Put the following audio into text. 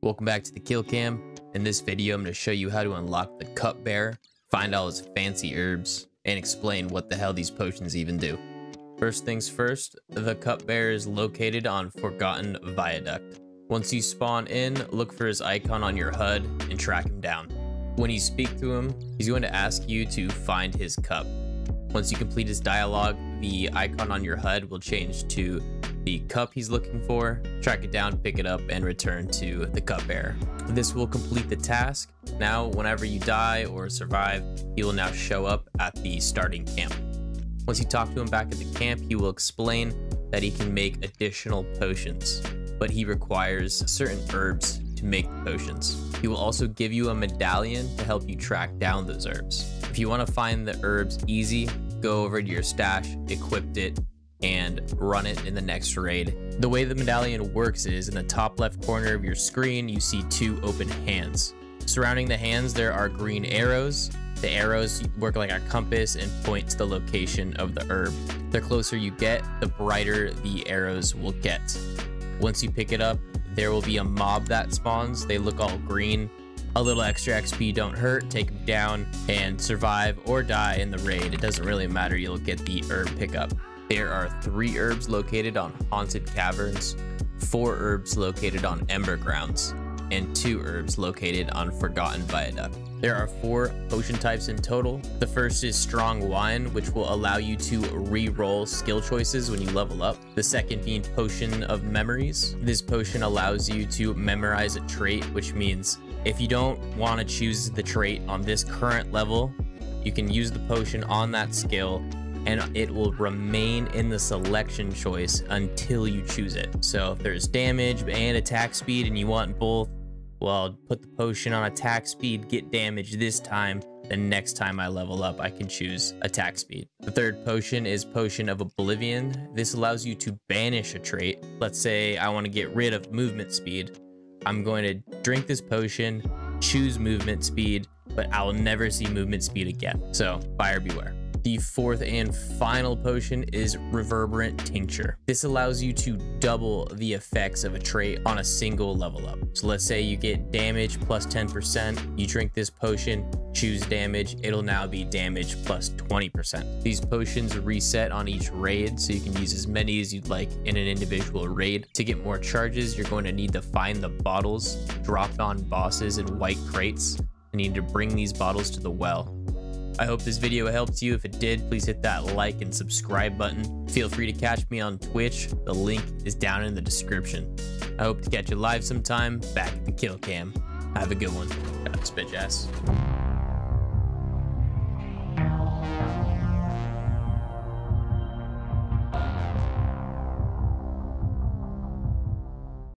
Welcome back to the Kill Cam. In this video, I'm going to show you how to unlock the Cupbearer, find all his fancy herbs, and explain what the hell these potions even do. First things first, the Cupbearer is located on Forgotten Viaduct. Once you spawn in, look for his icon on your HUD and track him down. When you speak to him, he's going to ask you to find his cup. Once you complete his dialogue, the icon on your HUD will change to the cup he's looking for, track it down, pick it up, and return to the Cupbearer. This will complete the task. Now, whenever you die or survive, he will now show up at the starting camp. Once you talk to him back at the camp, he will explain that he can make additional potions, but he requires certain herbs to make potions. He will also give you a medallion to help you track down those herbs. If you want to find the herbs easy, go over to your stash, equip it, and run it in the next raid. The way the medallion works is in the top left corner of your screen, you see two open hands. Surrounding the hands, there are green arrows. The arrows work like a compass and point to the location of the herb. The closer you get, the brighter the arrows will get. Once you pick it up, there will be a mob that spawns. They look all green. A little extra XP don't hurt, take them down, and survive or die in the raid. It doesn't really matter, you'll get the herb pickup. There are three herbs located on Haunted Caverns, four herbs located on Ember Grounds, and two herbs located on Forgotten Viaduct. There are four potion types in total. The first is Strong Wine, which will allow you to re-roll skill choices when you level up. The second being Potion of Memories. This potion allows you to memorize a trait, which means if you don't want to choose the trait on this current level, you can use the potion on that skill and it will remain in the selection choice until you choose it. So if there's damage and attack speed and you want both, well, put the potion on attack speed, get damage this time, the next time I level up, I can choose attack speed. The third potion is Potion of Oblivion. This allows you to banish a trait. Let's say I want to get rid of movement speed. I'm going to drink this potion, choose movement speed, but I will never see movement speed again. So buyer beware. The fourth and final potion is Reverberant Tincture. This allows you to double the effects of a trait on a single level up. So let's say you get damage plus 10%, you drink this potion, choose damage, it'll now be damage plus 20%. These potions reset on each raid, so you can use as many as you'd like in an individual raid. To get more charges, you're going to need to find the bottles dropped on bosses in white crates. You need to bring these bottles to the well. I hope this video helped you. If it did, please hit that like and subscribe button. Feel free to catch me on Twitch. The link is down in the description. I hope to catch you live sometime back at the kill cam. Have a good one. Spit ass.